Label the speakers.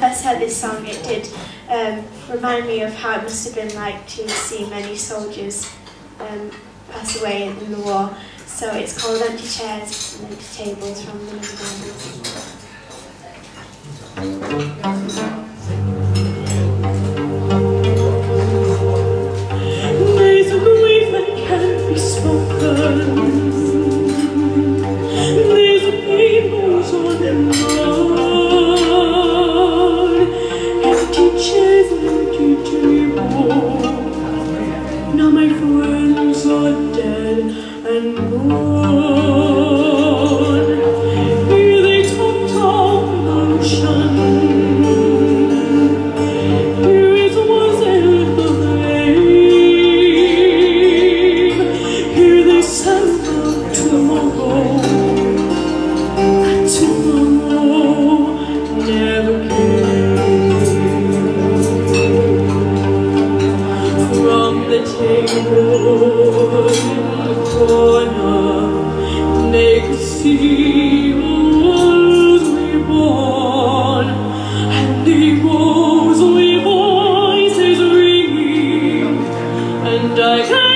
Speaker 1: first heard this song, it did um, remind me of how it must have been like to see many soldiers um, pass away in the war. So it's called Empty Chairs and Empty Tables from the Little Spoken. There's return.